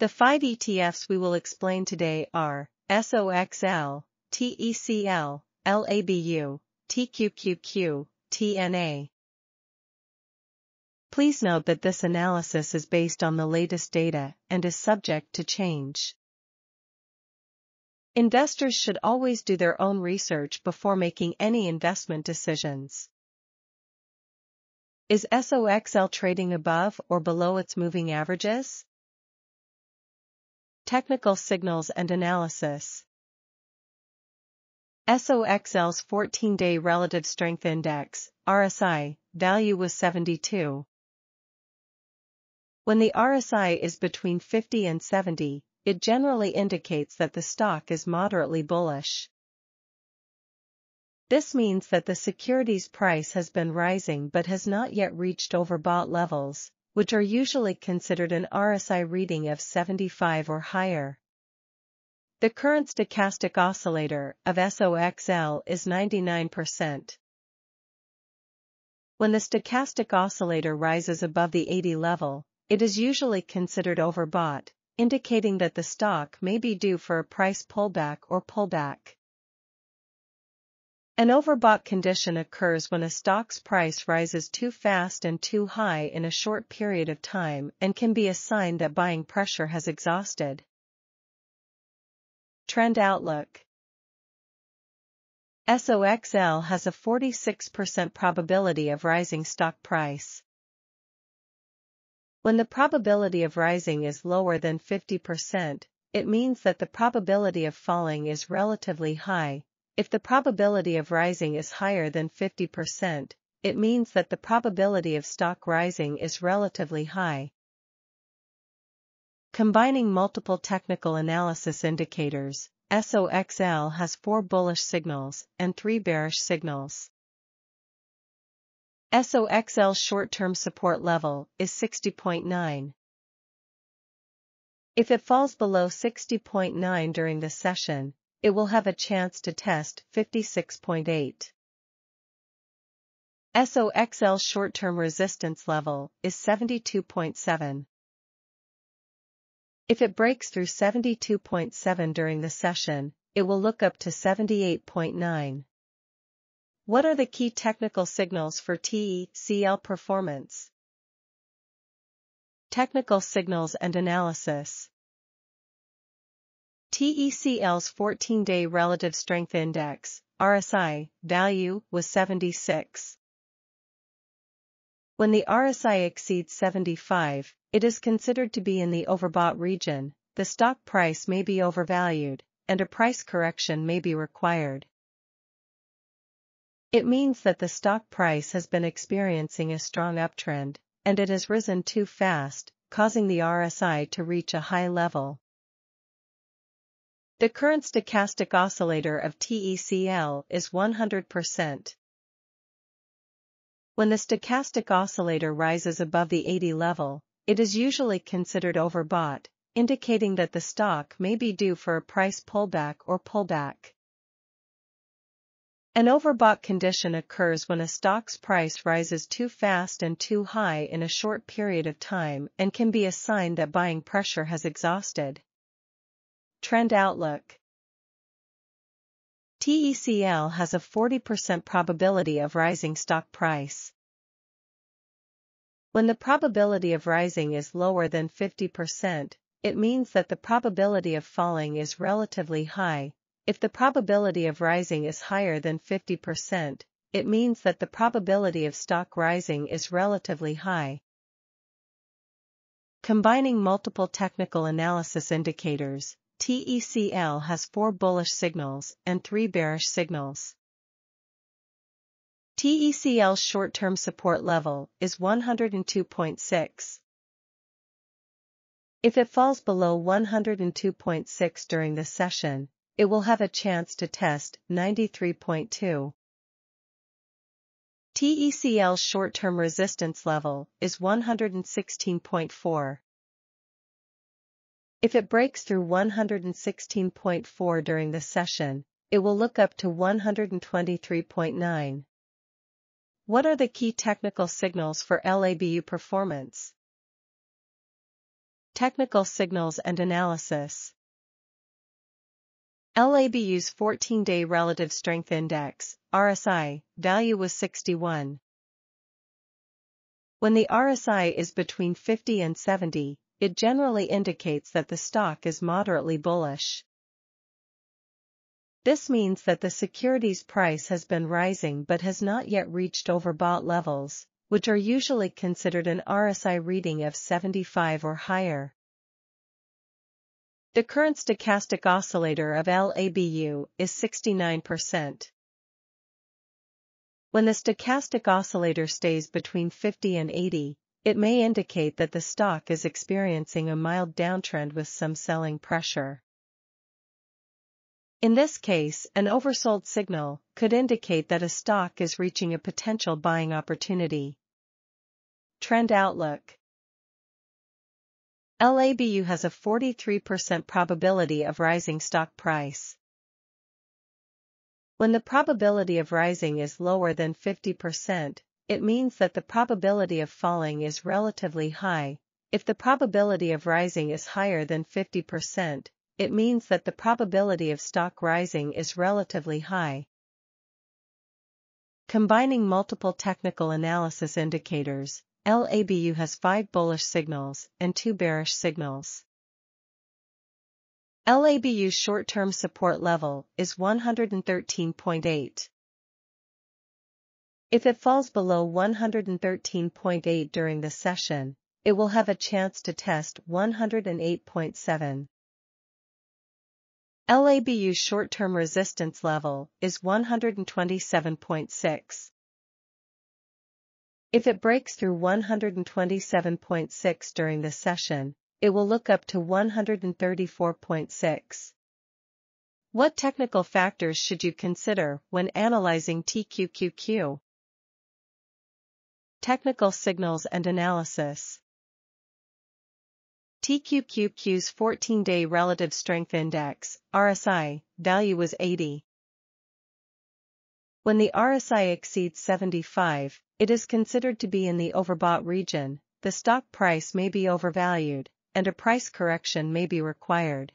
The five ETFs we will explain today are SOXL, TECL, LABU, TQQQ, TNA. Please note that this analysis is based on the latest data and is subject to change. Investors should always do their own research before making any investment decisions. Is SOXL trading above or below its moving averages? Technical signals and analysis. SOXL's 14-day relative strength index, RSI, value was 72. When the RSI is between 50 and 70, it generally indicates that the stock is moderately bullish. This means that the security's price has been rising but has not yet reached overbought levels, which are usually considered an RSI reading of 75 or higher. The current stochastic oscillator of SOXL is 99%. When the stochastic oscillator rises above the 80 level, it is usually considered overbought, indicating that the stock may be due for a price pullback or pullback. An overbought condition occurs when a stock's price rises too fast and too high in a short period of time and can be a sign that buying pressure has exhausted. Trend Outlook SOXL has a 46% probability of rising stock price. When the probability of rising is lower than 50%, it means that the probability of falling is relatively high. If the probability of rising is higher than 50%, it means that the probability of stock rising is relatively high. Combining multiple technical analysis indicators, SOXL has four bullish signals and three bearish signals. SOXL short-term support level is 60.9. If it falls below 60.9 during the session, it will have a chance to test 56.8. SOXL short-term resistance level is 72.7. If it breaks through 72.7 during the session, it will look up to 78.9. What are the key technical signals for TECL performance? Technical signals and analysis. TECL's 14-day relative strength index, RSI, value was 76. When the RSI exceeds 75, it is considered to be in the overbought region, the stock price may be overvalued, and a price correction may be required. It means that the stock price has been experiencing a strong uptrend, and it has risen too fast, causing the RSI to reach a high level. The current stochastic oscillator of TECL is 100%. When the stochastic oscillator rises above the 80 level, it is usually considered overbought, indicating that the stock may be due for a price pullback or pullback. An overbought condition occurs when a stock's price rises too fast and too high in a short period of time and can be a sign that buying pressure has exhausted. Trend Outlook TECL has a 40% probability of rising stock price. When the probability of rising is lower than 50%, it means that the probability of falling is relatively high, if the probability of rising is higher than 50%, it means that the probability of stock rising is relatively high. Combining multiple technical analysis indicators, TECL has four bullish signals and three bearish signals. TECL's short-term support level is 102.6. If it falls below 102.6 during the session, it will have a chance to test 93.2. TECL's short-term resistance level is 116.4. If it breaks through 116.4 during the session, it will look up to 123.9. What are the key technical signals for LABU performance? Technical Signals and Analysis LABU's 14-day Relative Strength Index, RSI, value was 61. When the RSI is between 50 and 70, it generally indicates that the stock is moderately bullish. This means that the security's price has been rising but has not yet reached overbought levels, which are usually considered an RSI reading of 75 or higher. The current stochastic oscillator of LABU is 69%. When the stochastic oscillator stays between 50 and 80, it may indicate that the stock is experiencing a mild downtrend with some selling pressure. In this case, an oversold signal could indicate that a stock is reaching a potential buying opportunity. Trend Outlook LABU has a 43% probability of rising stock price. When the probability of rising is lower than 50%, it means that the probability of falling is relatively high. If the probability of rising is higher than 50%, it means that the probability of stock rising is relatively high. Combining multiple technical analysis indicators, LABU has five bullish signals and two bearish signals. LABU's short-term support level is 113.8. If it falls below 113.8 during the session, it will have a chance to test 108.7. LABU's short-term resistance level is 127.6. If it breaks through 127.6 during the session, it will look up to 134.6. What technical factors should you consider when analyzing TQQQ? Technical Signals and Analysis TQQQ's 14-day Relative Strength Index, RSI, value was 80. When the RSI exceeds 75, it is considered to be in the overbought region, the stock price may be overvalued, and a price correction may be required.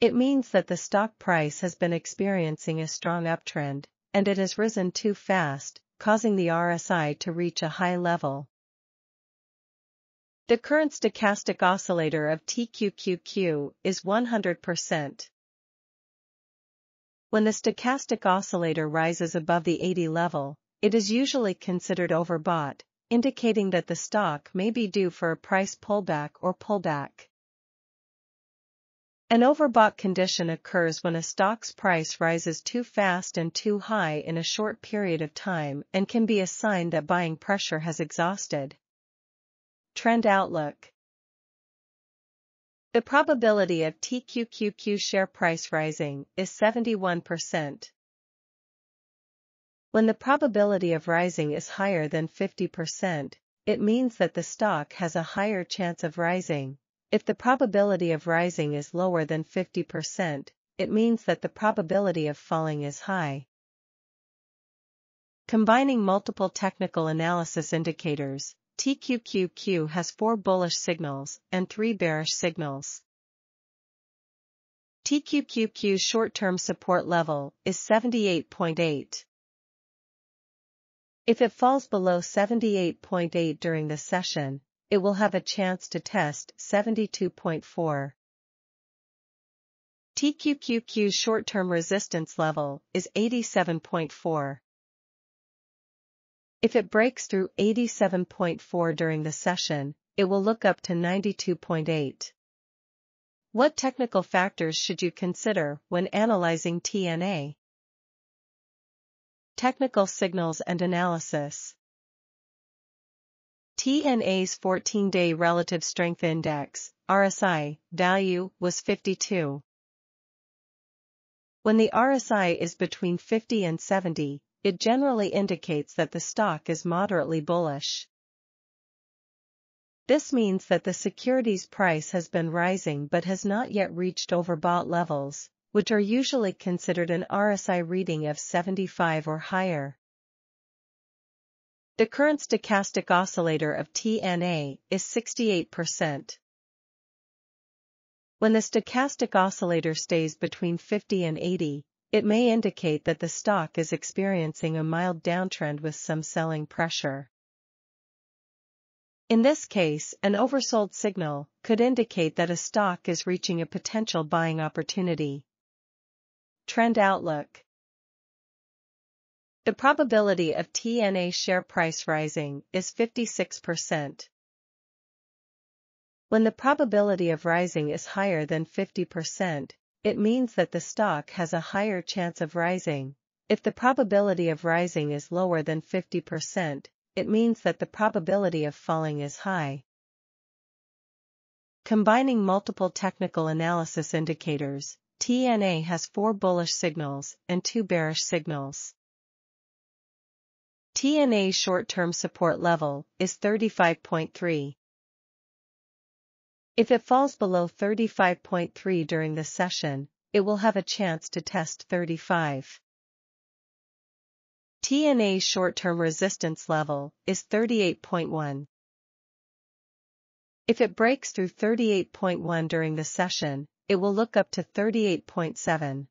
It means that the stock price has been experiencing a strong uptrend, and it has risen too fast, causing the RSI to reach a high level. The current stochastic oscillator of TQQQ is 100%. When the stochastic oscillator rises above the 80 level, it is usually considered overbought, indicating that the stock may be due for a price pullback or pullback. An overbought condition occurs when a stock's price rises too fast and too high in a short period of time and can be a sign that buying pressure has exhausted. Trend Outlook the probability of TQQQ share price rising is 71%. When the probability of rising is higher than 50%, it means that the stock has a higher chance of rising. If the probability of rising is lower than 50%, it means that the probability of falling is high. Combining multiple technical analysis indicators, TQQQ has four bullish signals and three bearish signals. TQQQ's short-term support level is 78.8. If it falls below 78.8 during the session, it will have a chance to test 72.4. TQQQ's short-term resistance level is 87.4. If it breaks through 87.4 during the session, it will look up to 92.8. What technical factors should you consider when analyzing TNA? Technical Signals and Analysis TNA's 14-day Relative Strength Index, RSI, value was 52. When the RSI is between 50 and 70, it generally indicates that the stock is moderately bullish. This means that the security's price has been rising but has not yet reached overbought levels, which are usually considered an RSI reading of 75 or higher. The current stochastic oscillator of TNA is 68%. When the stochastic oscillator stays between 50 and 80, it may indicate that the stock is experiencing a mild downtrend with some selling pressure. In this case, an oversold signal could indicate that a stock is reaching a potential buying opportunity. Trend Outlook The probability of TNA share price rising is 56%. When the probability of rising is higher than 50%, it means that the stock has a higher chance of rising. If the probability of rising is lower than 50%, it means that the probability of falling is high. Combining multiple technical analysis indicators, TNA has four bullish signals and two bearish signals. TNA short-term support level is 35.3. If it falls below 35.3 during the session, it will have a chance to test 35. TNA's short-term resistance level is 38.1. If it breaks through 38.1 during the session, it will look up to 38.7.